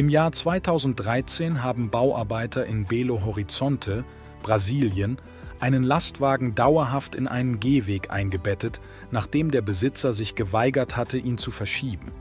Im Jahr 2013 haben Bauarbeiter in Belo Horizonte, Brasilien, einen Lastwagen dauerhaft in einen Gehweg eingebettet, nachdem der Besitzer sich geweigert hatte, ihn zu verschieben.